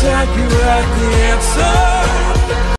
exactly like the answer.